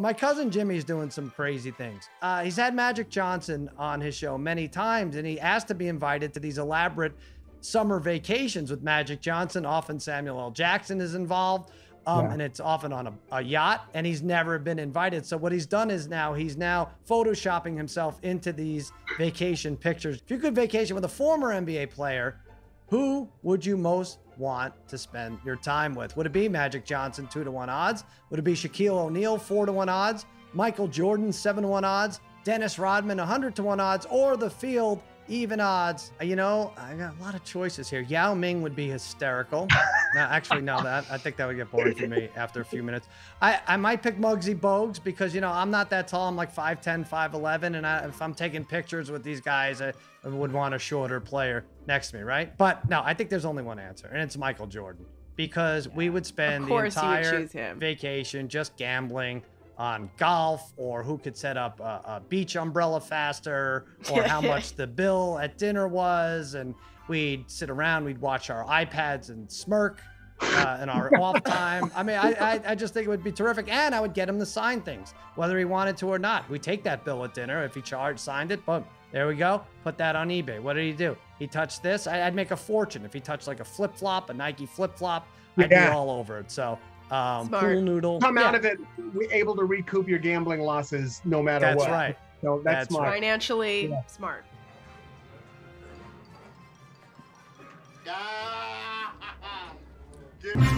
My cousin Jimmy's doing some crazy things. Uh, he's had Magic Johnson on his show many times, and he asked to be invited to these elaborate summer vacations with Magic Johnson. Often Samuel L. Jackson is involved. Um, Yeah. and it's often on a, a yacht, and he's never been invited. So what he's done is now he's now photoshopping himself into these vacation pictures. If you could vacation with a former NBA player, who would you most want to spend your time with? Would it be Magic Johnson, two to one odds? Would it be Shaquille O'Neal, four to one odds? Michael Jordan, seven to one odds? Dennis Rodman, 100 to one odds? Or the field, even odds? Uh, You know, I got a lot of choices here. Yao Ming would be hysterical. no, actually, no, that I think that would get boring for me after a few minutes. I, I might pick Muggsy Bogues because, you know, I'm not that tall. I'm like 5'10, 5'11. And I, if I'm taking pictures with these guys, I, I would want a shorter player next to me, right? But no, I think there's only one answer, and it's Michael Jordan. Because we would spend the would entire vacation just gambling on golf or who could set up a, a beach umbrella faster or how much the bill at dinner was. And we'd sit around we'd watch our ipads and smirk uh, in our off time. I mean I, I i just think it would be terrific. And i would get him to sign things whether he wanted to or not. We take that bill at dinner. If he charged signed it boom there we go. Put that on ebay. What did he do? He touched this. I, i'd make a fortune if he touched like a flip-flop a nike flip-flop. I'd Yeah. be all over it. So um Smart. pool noodle Come yeah, out of it we able to recoup your gambling losses no matter that's what. right So that's, That's smart. Financially Yeah. smart. Give-